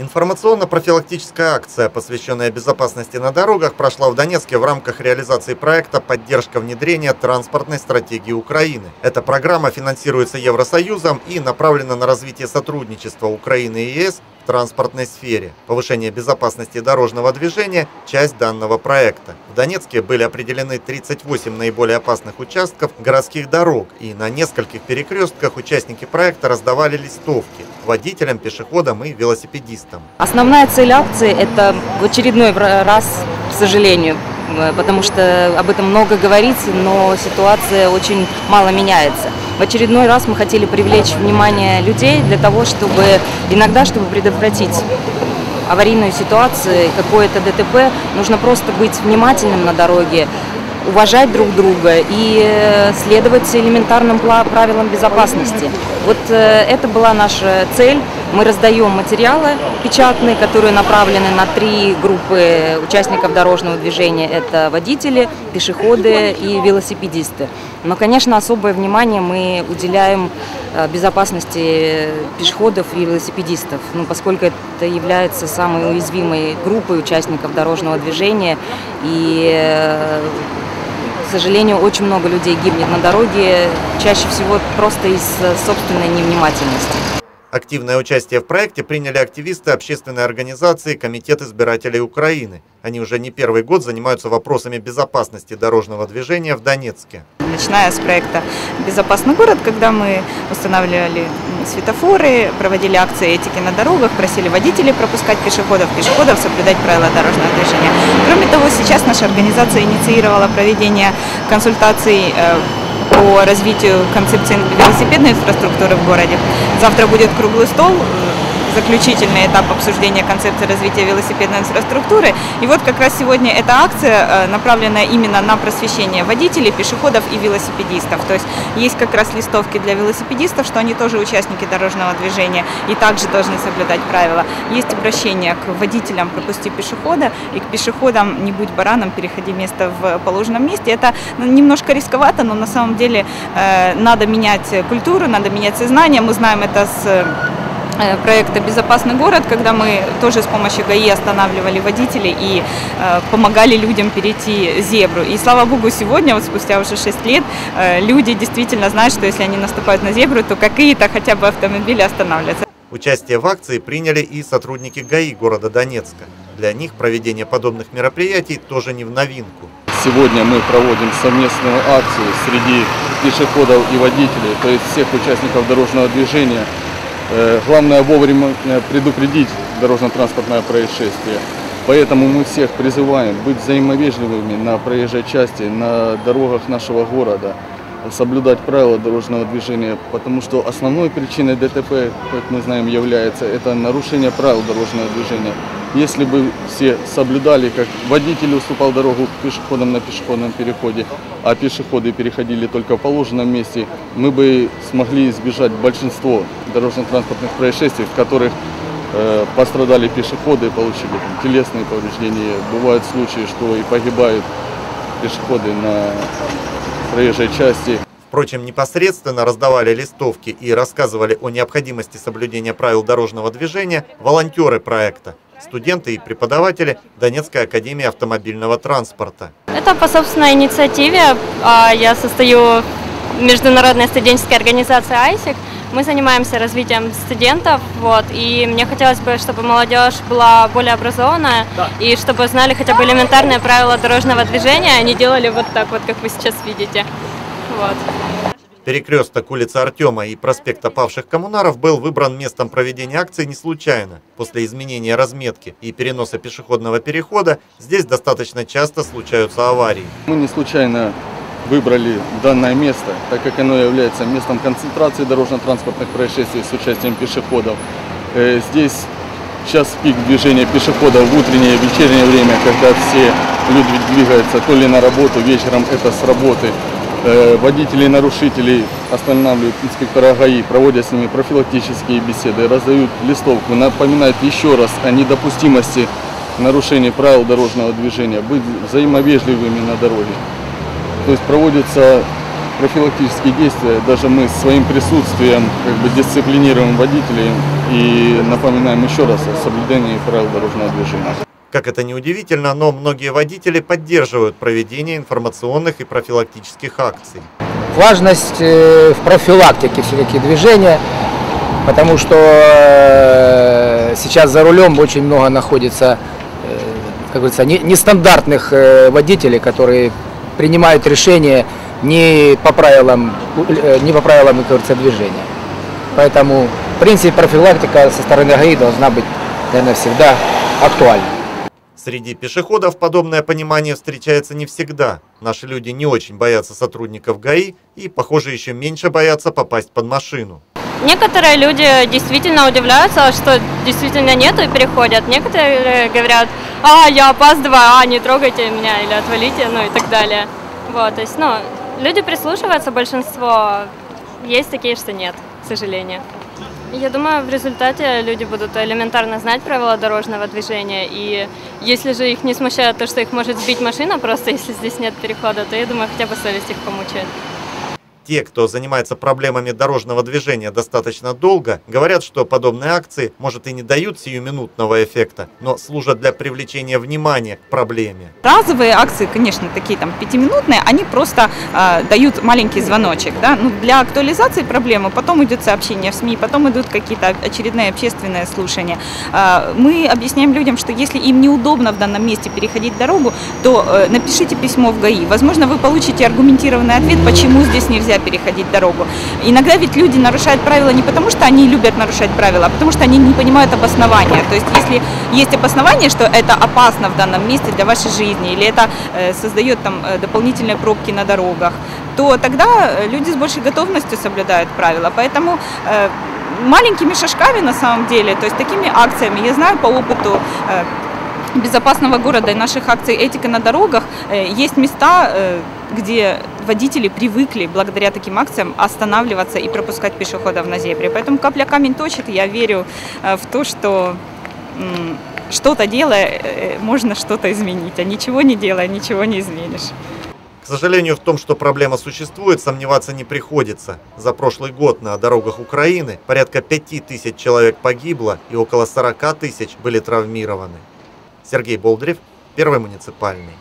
Информационно-профилактическая акция, посвященная безопасности на дорогах, прошла в Донецке в рамках реализации проекта «Поддержка внедрения транспортной стратегии Украины». Эта программа финансируется Евросоюзом и направлена на развитие сотрудничества Украины и ЕС в транспортной сфере. Повышение безопасности дорожного движения – часть данного проекта. В Донецке были определены 38 наиболее опасных участков городских дорог, и на нескольких перекрестках участники проекта раздавали листовки водителям, пешеходам и велосипедистам. Основная цель акции – это в очередной раз, к сожалению, э, потому что об этом много говорится, но ситуация очень мало меняется. В очередной раз мы хотели привлечь внимание людей для того, чтобы иногда, чтобы предотвратить аварийную ситуацию, какое-то ДТП, нужно просто быть внимательным на дороге, уважать друг друга и э, следовать элементарным правилам безопасности. Вот э, это была наша цель. Мы раздаем материалы печатные, которые направлены на три группы участников дорожного движения. Это водители, пешеходы и велосипедисты. Но, конечно, особое внимание мы уделяем э, безопасности пешеходов и велосипедистов, ну, поскольку это является самой уязвимой группой участников дорожного движения. И к сожалению, очень много людей гибнет на дороге, чаще всего просто из собственной невнимательности. Активное участие в проекте приняли активисты общественной организации Комитет избирателей Украины. Они уже не первый год занимаются вопросами безопасности дорожного движения в Донецке. Начиная с проекта «Безопасный город», когда мы устанавливали светофоры, проводили акции этики на дорогах, просили водителей пропускать пешеходов, пешеходов соблюдать правила дорожного движения. Кроме того, сейчас наша организация инициировала проведение консультаций э, по развитию концепции велосипедной инфраструктуры в городе. Завтра будет круглый стол заключительный этап обсуждения концепции развития велосипедной инфраструктуры. И вот как раз сегодня эта акция э, направлена именно на просвещение водителей, пешеходов и велосипедистов. То есть есть как раз листовки для велосипедистов, что они тоже участники дорожного движения и также должны соблюдать правила. Есть обращение к водителям пропусти пешехода и к пешеходам не будь бараном, переходи место в положенном месте. Это немножко рисковато, но на самом деле э, надо менять культуру, надо менять сознание. Мы знаем это с Э, проекта «Безопасный город», когда мы тоже с помощью ГАИ останавливали водителей и э, помогали людям перейти зебру. И слава богу, сегодня, вот спустя уже 6 лет, э, люди действительно знают, что если они наступают на зебру, то какие-то хотя бы автомобили останавливаются. Участие в акции приняли и сотрудники ГАИ города Донецка. Для них проведение подобных мероприятий тоже не в новинку. Сегодня мы проводим совместную акцию среди пешеходов и водителей, то есть всех участников дорожного движения – Э, главное вовремя э, предупредить дорожно-транспортное происшествие. Поэтому мы всех призываем быть взаимовежливыми на проезжей части, на дорогах нашего города, соблюдать правила дорожного движения, потому что основной причиной ДТП, как мы знаем, является это нарушение правил дорожного движения. Если бы все соблюдали, как водитель уступал дорогу пешеходам на пешеходном переходе, а пешеходы переходили только в положенном месте, мы бы смогли избежать большинство дорожно-транспортных происшествий, в которых э, пострадали пешеходы, получили там, телесные повреждения. Бывают случаи, что и погибают пешеходы на проезжей части. Впрочем, непосредственно раздавали листовки и рассказывали о необходимости соблюдения правил дорожного движения волонтеры проекта студенты и преподаватели Донецкой академии автомобильного транспорта. Это по собственной инициативе. А, я состою в международной студенческой организации ISIC. Мы занимаемся развитием студентов, вот, и мне хотелось бы, чтобы молодежь была более образованная, да. и чтобы знали хотя бы элементарные правила дорожного движения, а не делали вот так вот, как вы сейчас видите. Вот. Перекресток улицы Артема и проспекта Павших Коммунаров был выбран местом проведения акции не случайно. После изменения разметки и переноса пешеходного перехода здесь достаточно часто случаются аварии. Мы не случайно выбрали данное место, так как оно является местом концентрации дорожно-транспортных происшествий с участием пешеходов. Э, здесь сейчас пик движения пешеходов в утреннее и вечернее время, когда все люди двигаются то ли на работу, вечером это с работы. Э, водителей и нарушителей останавливают инспектора ГАИ, проводят с ними профилактические беседы, раздают листовку, напоминают еще раз о недопустимости нарушения правил дорожного движения, быть взаимовежливыми на дороге. То есть проводятся профилактические действия. Даже мы своим присутствием как бы дисциплинируем водителей и напоминаем еще раз о соблюдении правил дорожного движения. Как это ни удивительно, но многие водители поддерживают проведение информационных и профилактических акций. Важность э, в профилактике все-таки движения, потому что э, сейчас за рулем очень много находится, э, как говорится, нестандартных водителей, которые принимают решения не по правилам, не по правилам, как говорится, движения. Поэтому, в принципе, профилактика со стороны ГАИ должна быть, наверное, всегда актуальна. Среди пешеходов подобное понимание встречается не всегда. Наши люди не очень боятся сотрудников ГАИ и, похоже, еще меньше боятся попасть под машину. Некоторые люди действительно удивляются, что действительно нету и переходят. Некоторые говорят, а, я опаздываю, а, не трогайте меня или отвалите, ну и так далее. Вот, то есть, ну, люди прислушиваются, большинство есть такие, что нет, к сожалению. Я думаю, в результате люди будут элементарно знать правила дорожного движения, и если же их не смущает то, что их может сбить машина, просто если здесь нет перехода, то я думаю, хотя бы совесть их помучает. Те, кто занимается проблемами дорожного движения достаточно долго, говорят, что подобные акции, может, и не дают сиюминутного эффекта, но служат для привлечения внимания к проблеме. Разовые акции, конечно, такие там пятиминутные, они просто э, дают маленький звоночек. Да? Ну, для актуализации проблемы потом идет сообщение в СМИ, потом идут какие-то очередные общественные слушания. Э, мы объясняем людям, что если им неудобно в данном месте переходить дорогу, то э, напишите письмо в ГАИ. Возможно, вы получите аргументированный ответ, почему здесь нельзя переходить дорогу. Иногда ведь люди нарушают правила не потому, что они любят нарушать правила, а потому что они не понимают обоснования. То есть если есть обоснование, что это опасно в данном месте для вашей жизни, или это э, создает там э, дополнительные пробки на дорогах, то тогда э, люди с большей готовностью соблюдают правила. Поэтому маленькими шажками на самом деле, то есть такими акциями, я знаю по опыту безопасного города и наших акций «Этика на дорогах» есть места, где водители привыкли благодаря таким акциям останавливаться и пропускать пешеходов на зебре. Поэтому капля камень точит, я верю э, в то, что что-то делая, э, можно что-то изменить, а ничего не делая, ничего не изменишь. К сожалению, в том, что проблема существует, сомневаться не приходится. За прошлый год на дорогах Украины порядка 5 тысяч человек погибло и около 40 тысяч были травмированы. Сергей Болдырев, Первый муниципальный.